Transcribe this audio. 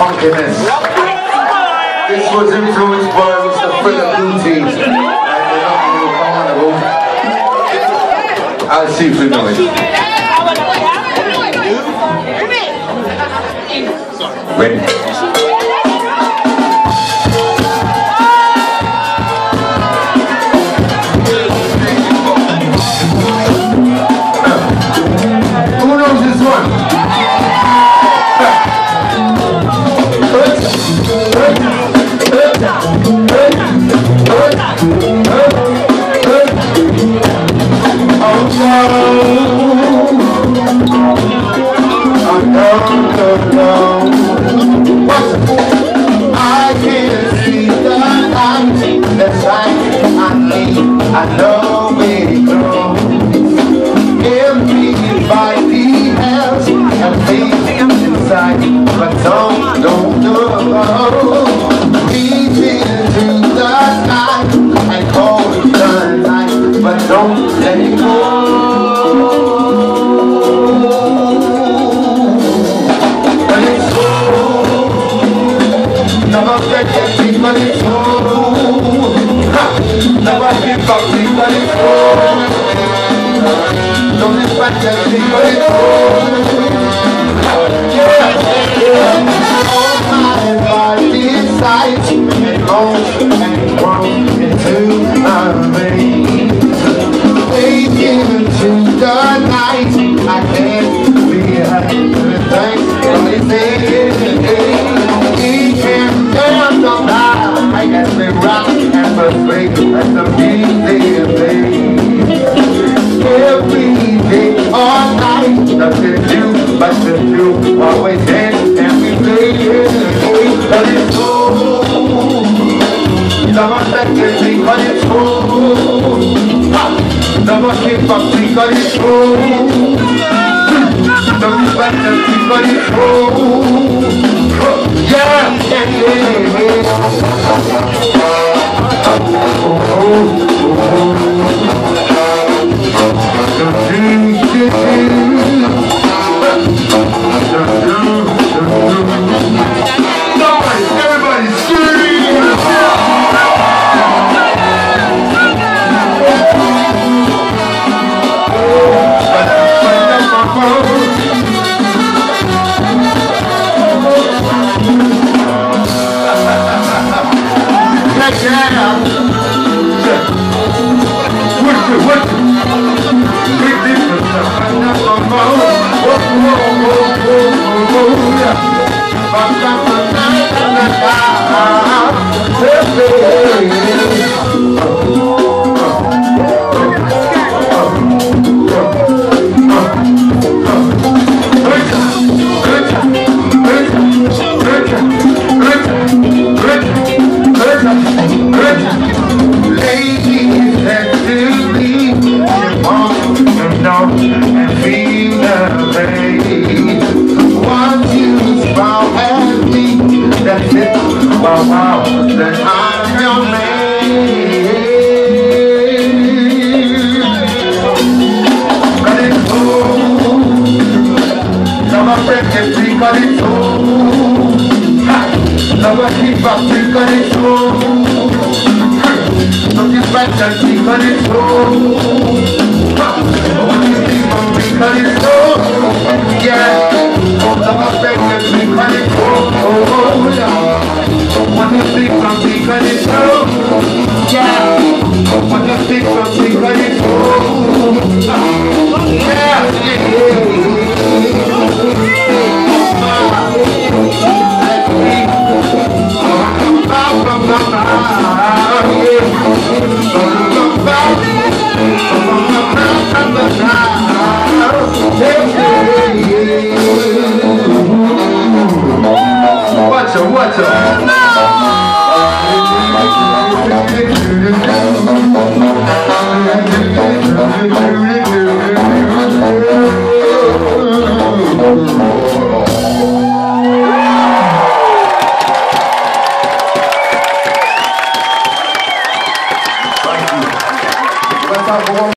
funkiness. This was influenced by Mr. Fela Kuti. I'll see if you know it. Ready? Everybody has a faith inside, but don't, don't know. Reach into the night. And call it the night, but don't let it go. Never get it, but it's so. Ha! Never give up, but it's so. Don't expect everybody All my body and moves and into a rain Waking into the night I can't behind the things Only thing He can stand on high As we rock and persuade As the music nothing do but to do, always dance and we play, it but it's so, never second because it's so, never keep up because it's so, never second because it's so, yeah, yeah, yeah, Everybody Ladies me, that's it. Wow, wow, then I'm your man. Cause it's so, never break it because it's so. Ha! Never keep up because it's so. Don't you fight that because it's so. What you think of because it's so. Yeah.